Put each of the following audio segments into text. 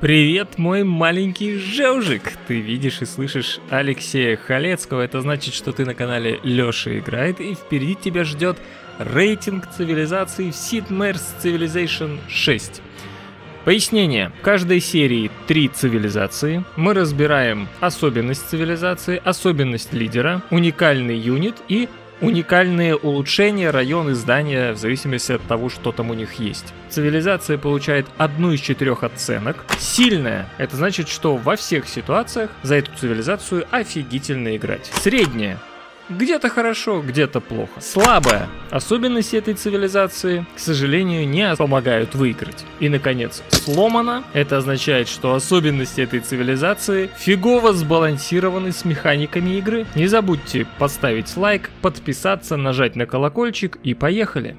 Привет, мой маленький жевжик! Ты видишь и слышишь Алексея Халецкого. Это значит, что ты на канале Лёша играет, и впереди тебя ждет рейтинг цивилизации в Sid Meier's Civilization 6. Пояснение. В каждой серии три цивилизации. Мы разбираем особенность цивилизации, особенность лидера, уникальный юнит и уникальные улучшения, районы, здания, в зависимости от того, что там у них есть. Цивилизация получает одну из четырех оценок. Сильная – это значит, что во всех ситуациях за эту цивилизацию офигительно играть. Средняя где-то хорошо, где-то плохо. Слабая. Особенности этой цивилизации, к сожалению, не помогают выиграть. И, наконец, сломана. Это означает, что особенности этой цивилизации фигово сбалансированы с механиками игры. Не забудьте поставить лайк, подписаться, нажать на колокольчик и поехали.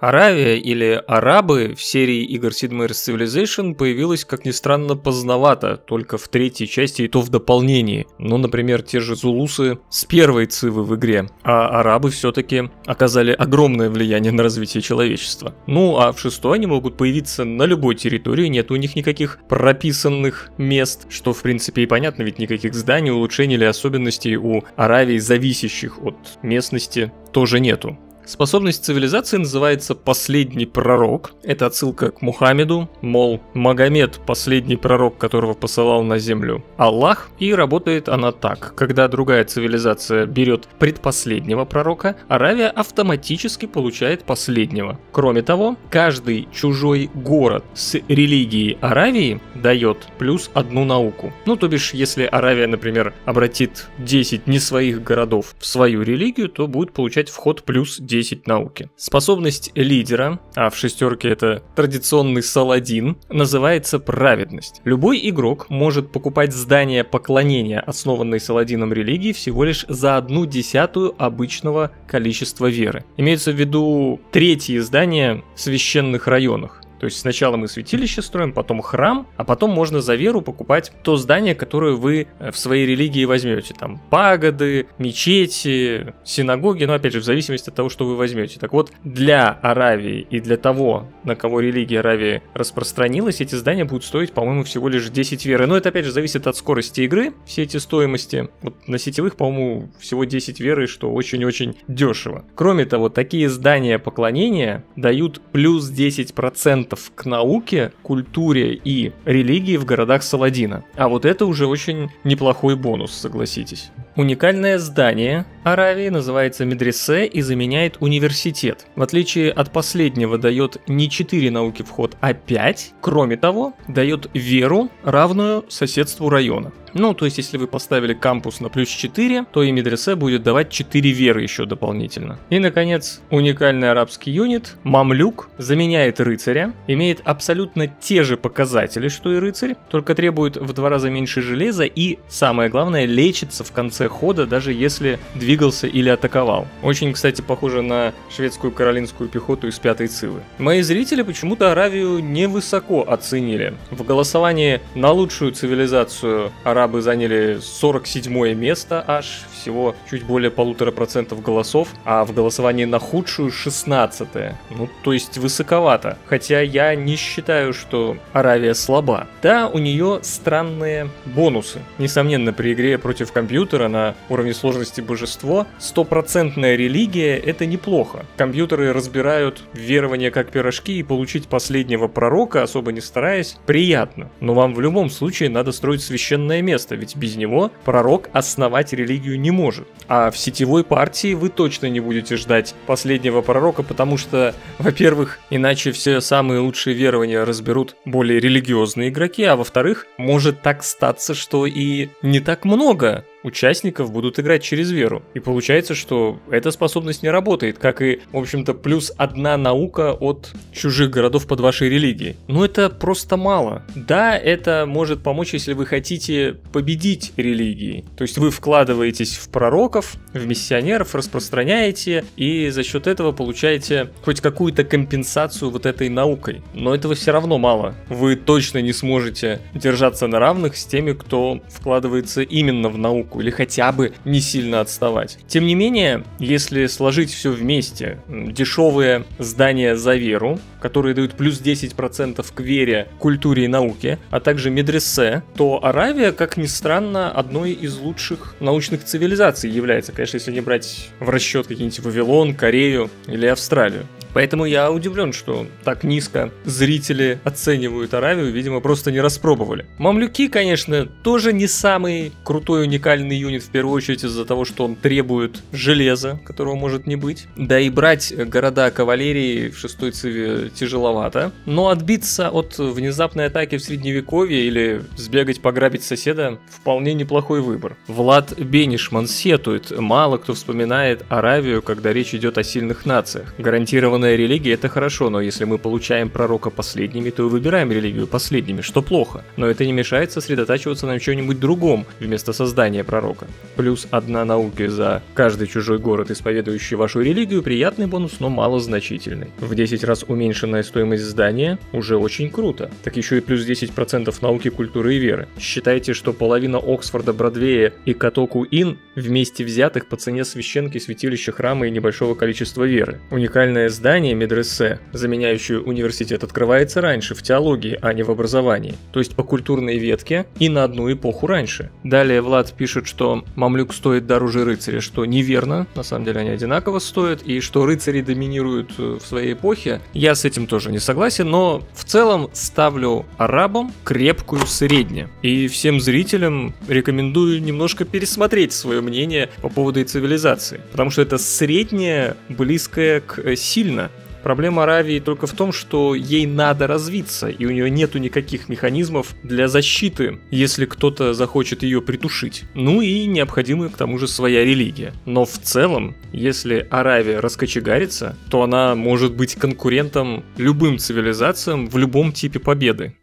Аравия или арабы в серии игр Sid Meier's Civilization появилась, как ни странно, поздновато, только в третьей части и то в дополнении. Ну, например, те же зулусы с первой цивы в игре, а арабы все-таки оказали огромное влияние на развитие человечества. Ну, а в шестой они могут появиться на любой территории, нет у них никаких прописанных мест, что в принципе и понятно, ведь никаких зданий, улучшений или особенностей у Аравии, зависящих от местности, тоже нету. Способность цивилизации называется «Последний пророк». Это отсылка к Мухаммеду, мол, Магомед – последний пророк, которого посылал на землю Аллах, и работает она так. Когда другая цивилизация берет предпоследнего пророка, Аравия автоматически получает последнего. Кроме того, каждый чужой город с религией Аравии дает плюс одну науку. Ну, то бишь, если Аравия, например, обратит 10 не своих городов в свою религию, то будет получать вход плюс 10 10 науки. Способность лидера, а в шестерке это традиционный Саладин, называется праведность. Любой игрок может покупать здание поклонения, основанной Саладином религии, всего лишь за одну десятую обычного количества веры. Имеется в виду третье здание в священных районах. То есть сначала мы святилище строим, потом храм, а потом можно за веру покупать то здание, которое вы э, в своей религии возьмете. Там пагоды, мечети, синагоги, но опять же в зависимости от того, что вы возьмете. Так вот, для Аравии и для того, на кого религия Аравии распространилась, эти здания будут стоить, по-моему, всего лишь 10 веры. Но это опять же зависит от скорости игры, все эти стоимости. Вот на сетевых, по-моему, всего 10 веры, что очень-очень дешево. Кроме того, такие здания поклонения дают плюс 10% процентов к науке, культуре и религии в городах Саладина. А вот это уже очень неплохой бонус, согласитесь. Уникальное здание Аравии называется медресе и заменяет университет. В отличие от последнего дает не 4 науки вход, а 5. Кроме того, дает веру, равную соседству района. Ну, то есть, если вы поставили кампус на плюс 4, то и медресе будет давать 4 веры еще дополнительно. И, наконец, уникальный арабский юнит, мамлюк, заменяет рыцаря, имеет абсолютно те же показатели, что и рыцарь, только требует в два раза меньше железа и, самое главное, лечится в конце хода, даже если двигался или атаковал. Очень, кстати, похоже на шведскую каролинскую пехоту из пятой цивы. Мои зрители почему-то Аравию невысоко оценили. В голосовании на лучшую цивилизацию арабы заняли 47 место аж, всего чуть более полутора процентов голосов, а в голосовании на худшую 16 -е. Ну, то есть высоковато. Хотя я не считаю, что Аравия слаба. Да, у нее странные бонусы. Несомненно, при игре против компьютера на уровне сложности божество, стопроцентная религия — это неплохо. Компьютеры разбирают верования как пирожки, и получить последнего пророка, особо не стараясь, приятно. Но вам в любом случае надо строить священное место, ведь без него пророк основать религию не может. А в сетевой партии вы точно не будете ждать последнего пророка, потому что, во-первых, иначе все самые лучшие верования разберут более религиозные игроки, а во-вторых, может так статься, что и не так много участников будут играть через веру. И получается, что эта способность не работает, как и, в общем-то, плюс одна наука от чужих городов под вашей религией. Но это просто мало. Да, это может помочь, если вы хотите победить религии. То есть вы вкладываетесь в пророков, в миссионеров, распространяете, и за счет этого получаете хоть какую-то компенсацию вот этой наукой. Но этого все равно мало. Вы точно не сможете держаться на равных с теми, кто вкладывается именно в науку науку или хотя бы не сильно отставать. Тем не менее, если сложить все вместе, дешевые здания за веру, которые дают плюс 10% к вере, культуре и науке, а также медресе, то Аравия, как ни странно, одной из лучших научных цивилизаций является, конечно, если не брать в расчет какие-нибудь Вавилон, Корею или Австралию. Поэтому я удивлен, что так низко зрители оценивают Аравию, видимо, просто не распробовали. Мамлюки, конечно, тоже не самый крутой уникальный юнит, в первую очередь из-за того, что он требует железа, которого может не быть. Да и брать города кавалерии в шестой циве тяжеловато. Но отбиться от внезапной атаки в средневековье или сбегать пограбить соседа вполне неплохой выбор. Влад Бенишман сетует, мало кто вспоминает Аравию, когда речь идет о сильных нациях. Гарантированно Верованная религия это хорошо, но если мы получаем пророка последними, то и выбираем религию последними, что плохо. Но это не мешает сосредотачиваться на чем-нибудь другом вместо создания пророка. Плюс одна наука за каждый чужой город, исповедующий вашу религию, приятный бонус, но малозначительный. В 10 раз уменьшенная стоимость здания уже очень круто. Так еще и плюс 10% науки, культуры и веры. Считайте, что половина Оксфорда, Бродвея и Катоку Ин вместе взятых по цене священки, святилища, храма и небольшого количества веры. Уникальное здание здание медресе, заменяющее университет, открывается раньше в теологии, а не в образовании. То есть по культурной ветке и на одну эпоху раньше. Далее Влад пишет, что мамлюк стоит дороже рыцаря, что неверно, на самом деле они одинаково стоят, и что рыцари доминируют э, в своей эпохе. Я с этим тоже не согласен, но в целом ставлю арабам крепкую среднюю. И всем зрителям рекомендую немножко пересмотреть свое мнение по поводу цивилизации, потому что это среднее, близкое к сильно Проблема Аравии только в том, что ей надо развиться, и у нее нету никаких механизмов для защиты, если кто-то захочет ее притушить. Ну и необходимая к тому же своя религия. Но в целом, если Аравия раскочегарится, то она может быть конкурентом любым цивилизациям в любом типе победы.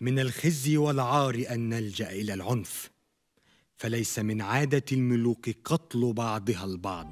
من الخزي والعار أن نلجأ إلى العنف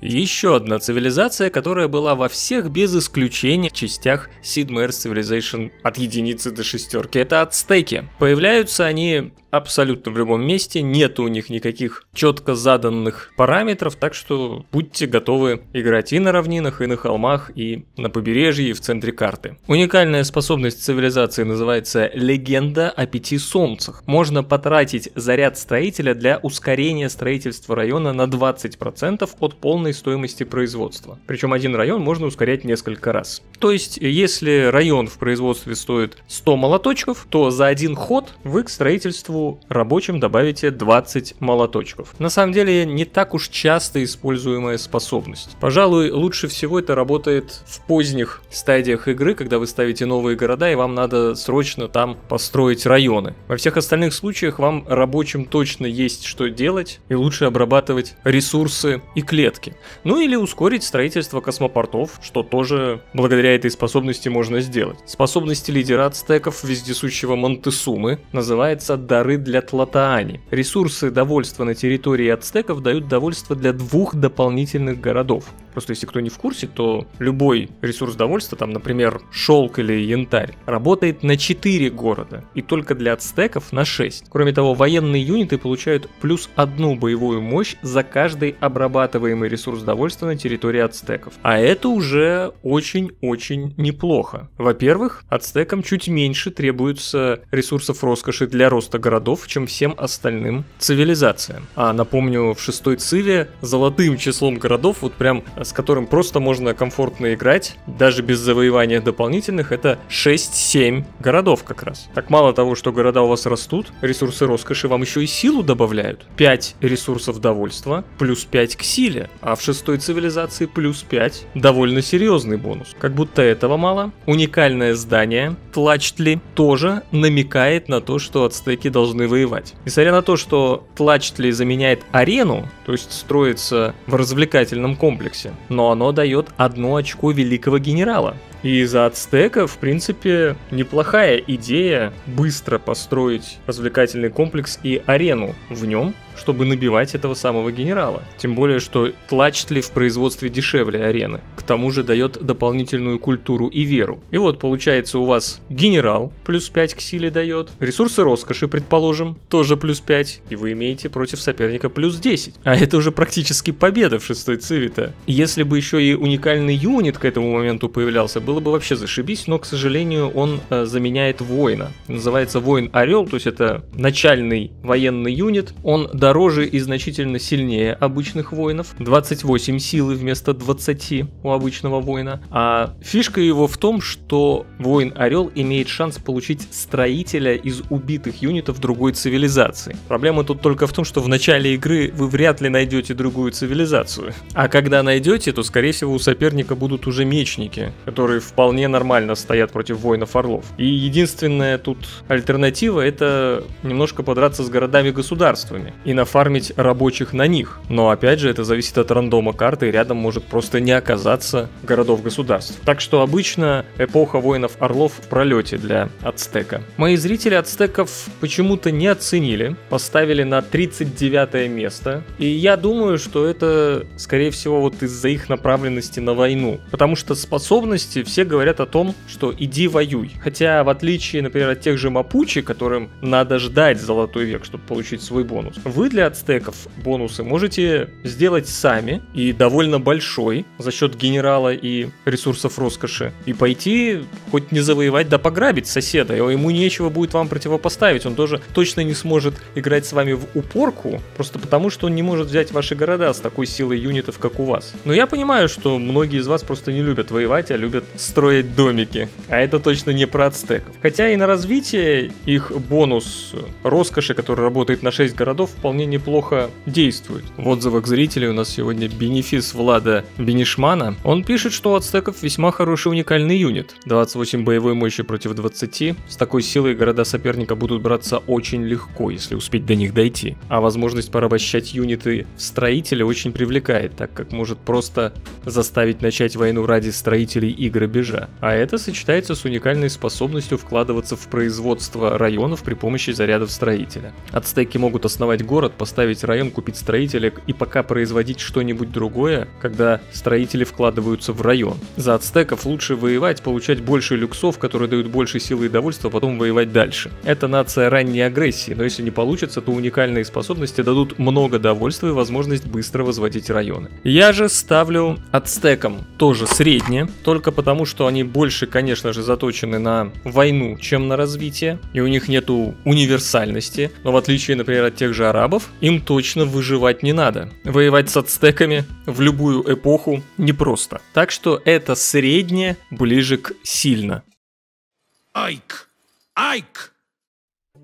еще одна цивилизация, которая была во всех без исключения частях Sid Meier's Civilization от единицы до шестерки, это ацтеки. Появляются они абсолютно в любом месте, нет у них никаких четко заданных параметров, так что будьте готовы играть и на равнинах, и на холмах, и на побережье, и в центре карты. Уникальная способность цивилизации называется «Легенда о пяти солнцах». Можно потратить заряд строителя для ускорения строительства района на 20% от полной стоимости производства. Причем один район можно ускорять несколько раз. То есть, если район в производстве стоит 100 молоточков, то за один ход вы к строительству рабочим добавите 20 молоточков. На самом деле не так уж часто используемая способность. Пожалуй, лучше всего это работает в поздних стадиях игры, когда вы ставите новые города и вам надо срочно там построить районы. Во всех остальных случаях вам рабочим точно есть что делать и лучше обрабатывать ресурсы и клетки. Ну или ускорить строительство космопортов, что тоже благодаря этой способности можно сделать. Способности лидера ацтеков вездесущего Монтесумы называется дары дары для Тлатаани. Ресурсы довольства на территории ацтеков дают довольство для двух дополнительных городов. Просто если кто не в курсе, то любой ресурс довольства, там, например, шелк или янтарь, работает на 4 города, и только для ацтеков на 6. Кроме того, военные юниты получают плюс одну боевую мощь за каждый обрабатываемый ресурс довольства на территории ацтеков. А это уже очень-очень неплохо. Во-первых, ацтекам чуть меньше требуется ресурсов роскоши для роста городов, чем всем остальным цивилизациям. А напомню, в шестой циве золотым числом городов, вот прям с которым просто можно комфортно играть, даже без завоевания дополнительных, это 6-7 городов как раз. Так мало того, что города у вас растут, ресурсы роскоши вам еще и силу добавляют. 5 ресурсов довольства, плюс 5 к силе, а в шестой цивилизации плюс 5 довольно серьезный бонус. Как будто этого мало. Уникальное здание, Тлачтли, тоже намекает на то, что ацтеки должны воевать. Несмотря на то, что Тлачтли заменяет арену, то есть строится в развлекательном комплексе, но оно дает одно очко великого генерала. И за ацтека, в принципе, неплохая идея быстро построить развлекательный комплекс и арену в нем, чтобы набивать этого самого генерала. Тем более, что Тлачтли в производстве дешевле арены. К тому же дает дополнительную культуру и веру. И вот получается у вас генерал плюс 5 к силе дает, ресурсы роскоши, предположим, тоже плюс 5, и вы имеете против соперника плюс 10. А это уже практически победа в шестой цивита. Если бы еще и уникальный юнит к этому моменту появлялся, было бы вообще зашибись, но, к сожалению, он э, заменяет воина. Называется воин Орел, то есть это начальный военный юнит. Он дороже и значительно сильнее обычных воинов. 28 силы вместо 20 у обычного воина. А фишка его в том, что воин Орел имеет шанс получить строителя из убитых юнитов другой цивилизации. Проблема тут только в том, что в начале игры вы вряд ли найдете другую цивилизацию. А когда найдете, то скорее всего у соперника будут уже мечники, которые вполне нормально стоят против воинов Орлов. И единственная тут альтернатива это немножко подраться с городами-государствами. И нафармить рабочих на них. Но опять же, это зависит от рандома карты, и рядом может просто не оказаться городов-государств. Так что обычно эпоха воинов Орлов в пролете для Ацтека. Мои зрители Ацтеков почему-то не оценили, поставили на 39 место, и я думаю, что это, скорее всего, вот из-за их направленности на войну. Потому что способности все говорят о том, что иди воюй. Хотя, в отличие, например, от тех же Мапучи, которым надо ждать золотой век, чтобы получить свой бонус, вы для ацтеков бонусы можете сделать сами и довольно большой за счет генерала и ресурсов роскоши. И пойти хоть не завоевать, да пограбить соседа. Ему нечего будет вам противопоставить. Он тоже точно не сможет играть с вами в упорку, просто потому что он не может взять ваши города с такой силой юнитов, как у вас. Но я понимаю, что многие из вас просто не любят воевать, а любят строить домики. А это точно не про ацтеков. Хотя и на развитие их бонус роскоши, который работает на 6 городов, вполне неплохо действует. В отзывах зрителей у нас сегодня бенефис Влада Бенишмана. Он пишет, что у ацтеков весьма хороший уникальный юнит. 28 боевой мощи против 20. С такой силой города соперника будут браться очень легко, если успеть до них дойти. А возможность порабощать юниты строителя очень привлекает, так как может просто заставить начать войну ради строителей и грабежа. А это сочетается с уникальной способностью вкладываться в производство районов при помощи зарядов строителя. Ацтеки могут основать город поставить район, купить строителя и пока производить что-нибудь другое, когда строители вкладываются в район. За ацтеков лучше воевать, получать больше люксов, которые дают больше силы и довольства, а потом воевать дальше. Это нация ранней агрессии, но если не получится, то уникальные способности дадут много довольства и возможность быстро возводить районы. Я же ставлю ацтекам тоже среднее, только потому, что они больше, конечно же, заточены на войну, чем на развитие, и у них нету универсальности, но в отличие, например, от тех же арабов, им точно выживать не надо. Воевать с ацтеками в любую эпоху непросто. Так что это среднее ближе к сильно. Айк! Айк!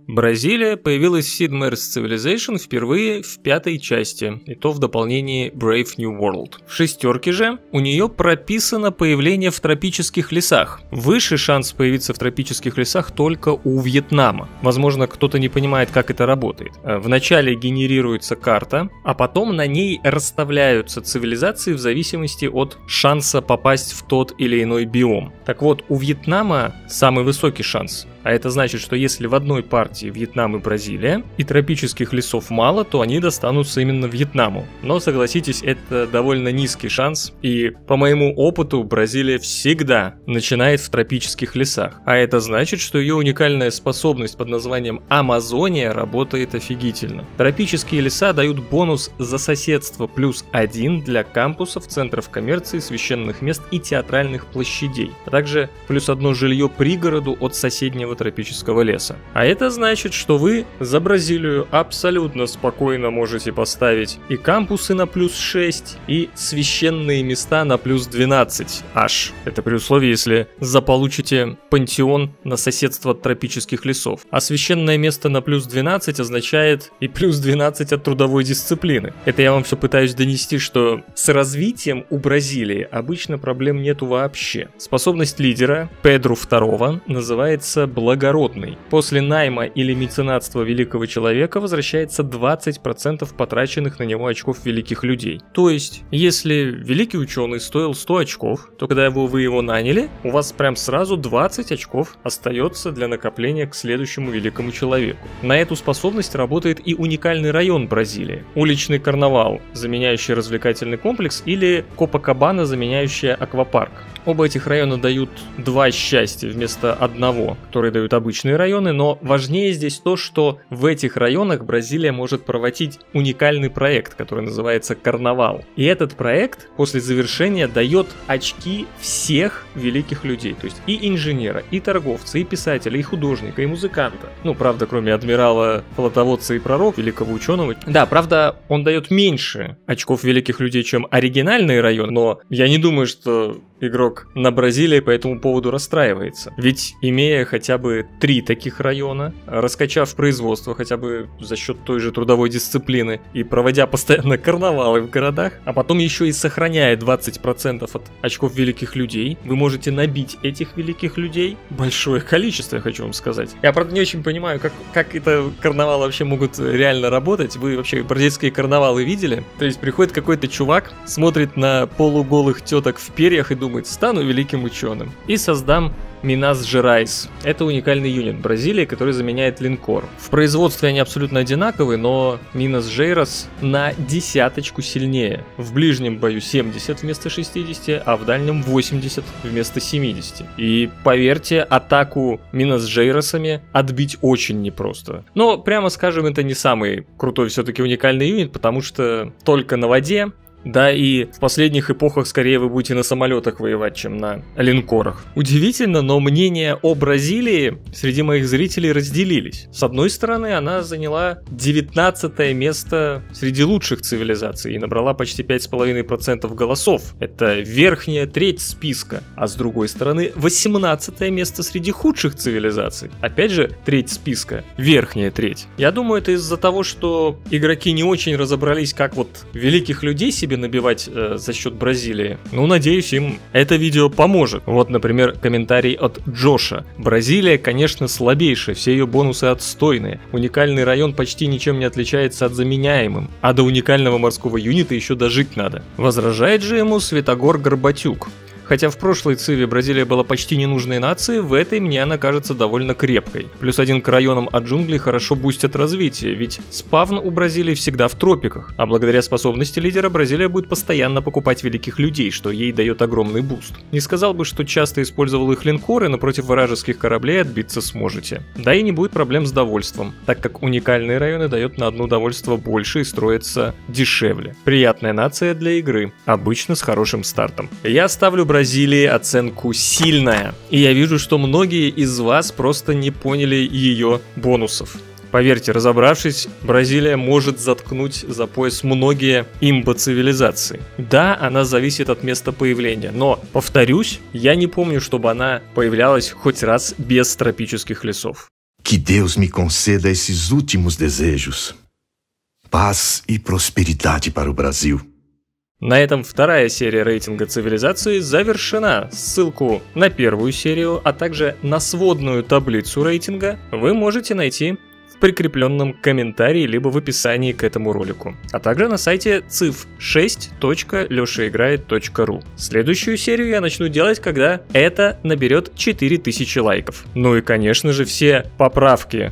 Бразилия появилась в Sid Meier's Civilization впервые в пятой части, и то в дополнении Brave New World. В шестерке же у нее прописано появление в тропических лесах. Выше шанс появиться в тропических лесах только у Вьетнама. Возможно, кто-то не понимает, как это работает. Э, вначале генерируется карта, а потом на ней расставляются цивилизации в зависимости от шанса попасть в тот или иной биом. Так вот, у Вьетнама самый высокий шанс а это значит, что если в одной партии Вьетнам и Бразилия, и тропических лесов мало, то они достанутся именно Вьетнаму. Но согласитесь, это довольно низкий шанс, и по моему опыту Бразилия всегда начинает в тропических лесах. А это значит, что ее уникальная способность под названием Амазония работает офигительно. Тропические леса дают бонус за соседство плюс один для кампусов, центров коммерции, священных мест и театральных площадей, а также плюс одно жилье пригороду от соседнего среднего тропического леса. А это значит, что вы за Бразилию абсолютно спокойно можете поставить и кампусы на плюс 6, и священные места на плюс 12 аж. Это при условии, если заполучите пантеон на соседство тропических лесов. А священное место на плюс 12 означает и плюс 12 от трудовой дисциплины. Это я вам все пытаюсь донести, что с развитием у Бразилии обычно проблем нету вообще. Способность лидера Педру II называется благородный. После найма или меценатства великого человека возвращается 20% потраченных на него очков великих людей. То есть, если великий ученый стоил 100 очков, то когда вы его наняли, у вас прям сразу 20 очков остается для накопления к следующему великому человеку. На эту способность работает и уникальный район Бразилии. Уличный карнавал, заменяющий развлекательный комплекс, или Копакабана, заменяющая аквапарк. Оба этих района дают два счастья вместо одного, которые дают обычные районы, но важнее здесь то, что в этих районах Бразилия может проводить уникальный проект, который называется Карнавал. И этот проект после завершения дает очки всех великих людей, то есть и инженера, и торговца, и писателя, и художника, и музыканта. Ну, правда, кроме адмирала, флотоводца и пророк, великого ученого. Да, правда, он дает меньше очков великих людей, чем оригинальный район, но я не думаю, что игрок на Бразилии по этому поводу расстраивается. Ведь имея хотя бы три таких района, раскачав производство хотя бы за счет той же трудовой дисциплины и проводя постоянно карнавалы в городах, а потом еще и сохраняя 20% от очков великих людей, вы можете набить этих великих людей большое количество, я хочу вам сказать. Я, правда, не очень понимаю, как, как это карнавалы вообще могут реально работать. Вы вообще бразильские карнавалы видели? То есть приходит какой-то чувак, смотрит на полуголых теток в перьях и думает, думает, стану великим ученым и создам Минас Жерайс. Это уникальный юнит Бразилии, который заменяет линкор. В производстве они абсолютно одинаковые, но Минас Жейрос на десяточку сильнее. В ближнем бою 70 вместо 60, а в дальнем 80 вместо 70. И поверьте, атаку Минас Жейросами отбить очень непросто. Но, прямо скажем, это не самый крутой все-таки уникальный юнит, потому что только на воде да, и в последних эпохах скорее вы будете на самолетах воевать, чем на линкорах. Удивительно, но мнения о Бразилии среди моих зрителей разделились. С одной стороны, она заняла 19 место среди лучших цивилизаций и набрала почти 5,5% голосов. Это верхняя треть списка. А с другой стороны, 18 место среди худших цивилизаций. Опять же, треть списка. Верхняя треть. Я думаю, это из-за того, что игроки не очень разобрались, как вот великих людей себе себе набивать э, за счет Бразилии. Ну, надеюсь, им это видео поможет. Вот, например, комментарий от Джоша. Бразилия, конечно, слабейшая, все ее бонусы отстойные. Уникальный район почти ничем не отличается от заменяемым. А до уникального морского юнита еще дожить надо. Возражает же ему Светогор Горбатюк. Хотя в прошлой Циве Бразилия была почти ненужной нацией, в этой мне она кажется довольно крепкой. Плюс один к районам от джунглей хорошо бустят развитие, ведь спавн у Бразилии всегда в тропиках, а благодаря способности лидера Бразилия будет постоянно покупать великих людей, что ей дает огромный буст. Не сказал бы, что часто использовал их линкоры, но против вражеских кораблей отбиться сможете. Да и не будет проблем с довольством, так как уникальные районы дают на одно довольство больше и строятся дешевле. Приятная нация для игры, обычно с хорошим стартом. Я ставлю Бразилию Бразилии оценку сильная. И я вижу, что многие из вас просто не поняли ее бонусов. Поверьте, разобравшись, Бразилия может заткнуть за пояс многие имбо-цивилизации. Да, она зависит от места появления, но, повторюсь, я не помню, чтобы она появлялась хоть раз без тропических лесов. Que Deus me conceda esses últimos desejos. Paz e prosperidade para o Brasil. На этом вторая серия рейтинга цивилизации завершена. Ссылку на первую серию, а также на сводную таблицу рейтинга вы можете найти в прикрепленном комментарии либо в описании к этому ролику, а также на сайте civ6.лешаиграет.ру. Следующую серию я начну делать, когда это наберет 4000 лайков. Ну и конечно же все поправки